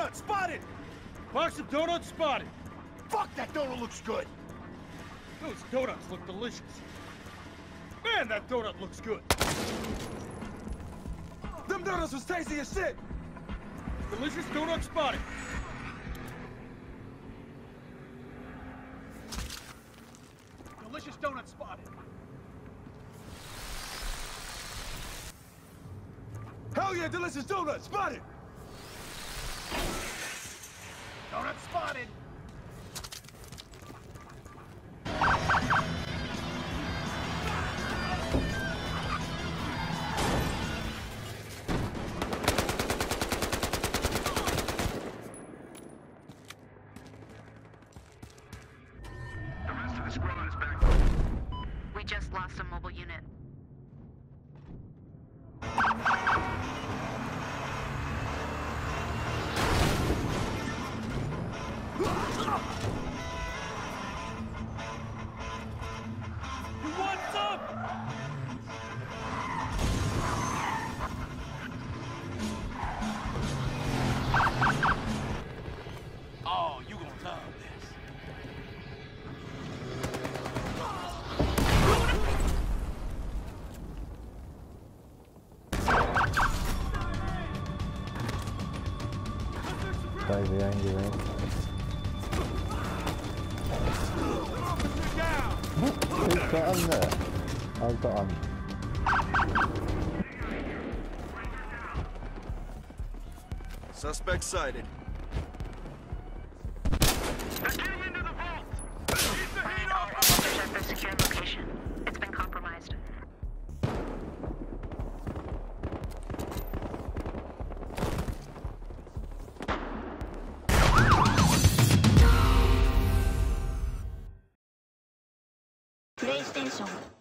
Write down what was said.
donut spotted! Box of donuts spotted. Fuck, that donut looks good! Those donuts look delicious. Man, that donut looks good. Them donuts was tasty as shit! Delicious donut spotted. Delicious donut spotted. Hell yeah, delicious donut spotted! Donut spotted! The rest of the squad is back. We just lost a mobile unit. Guys behind you, right? Who's got him there? I've got him. Suspect sighted. 香的